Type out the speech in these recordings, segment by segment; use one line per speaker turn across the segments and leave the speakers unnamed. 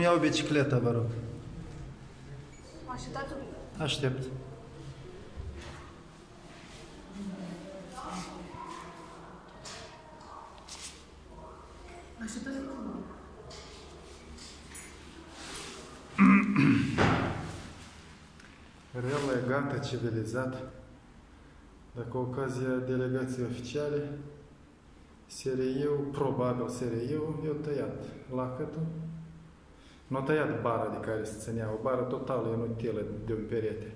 Îmi iau bicicleta, vă rog.
Așteptați un pic.
Aștept.
Așteptați un pic.
Real elegant, civilizat. Dacă ocazia delegației oficiale, SRI-ul, probabil SRI-ul, i-a tăiat lacătul. Nu a tăiat bara de care se ținea, o bară total inutilă de un perete.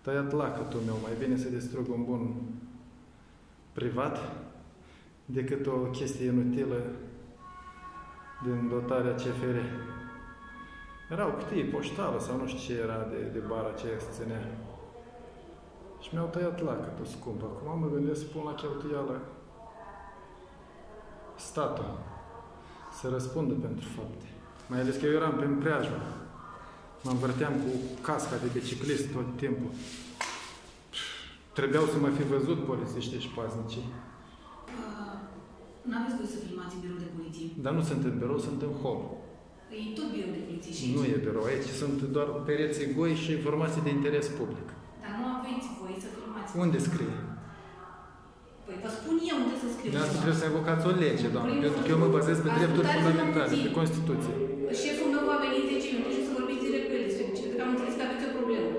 Tăiat lacătul meu, mai bine să distrug un bun privat decât o chestie inutilă din dotarea CFR. Era o cutie poștală sau nu știu ce era de, de bara aceea se ținea. Și mi-au tăiat lacătul scump. Acum mă gândesc să pun la cheltuială statul să răspundă pentru fapte. Mai ales că eu eram pe preajmă. Mă învârteam cu casca de biciclist tot timpul. Trebuiau să mă fi văzut polițiștii și paznicii.
Uh, Nu aveți voie să filmați în birou de poliție.
Dar nu sunt în birou, sunt în hol.
E tot birou de poliție și
Nu
aici.
e birou, aici sunt doar pereții goi și informații de interes public.
Dar nu aveți voie să filmați.
Unde scrie?
Păi vă spun eu unde să scriu.
De asta
ceva.
trebuie să invocați o lege, doamnă,
Păi,
pentru că eu mă bazez pe drepturi
ascultați-mă
fundamentale,
puțin.
pe Constituție.
Șeful meu va veni 10 minute și o să vorbiți direct cu el despre ce, că am înțeles că aveți o problemă.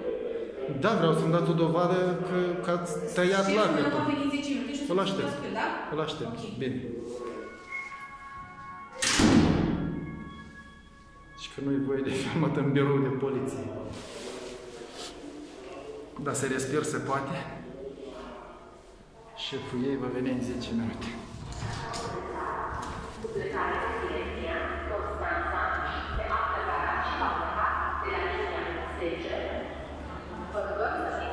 Da, vreau să-mi dați o dovadă că, că ați tăiat
Șeful meu va
lacătul.
veni 10 minute și o să
Îl
vorbiți
aștept.
despre el, da?
Îl aștept.
Ok.
Bine. Și că nu-i voie de filmat în birou de poliție. Dar să respir se poate. Șeful ei va veni în 10 minute.
Plecare de Silesia, Constanța, pe aplicarea și la della linea 10 Gracias.